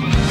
Bye.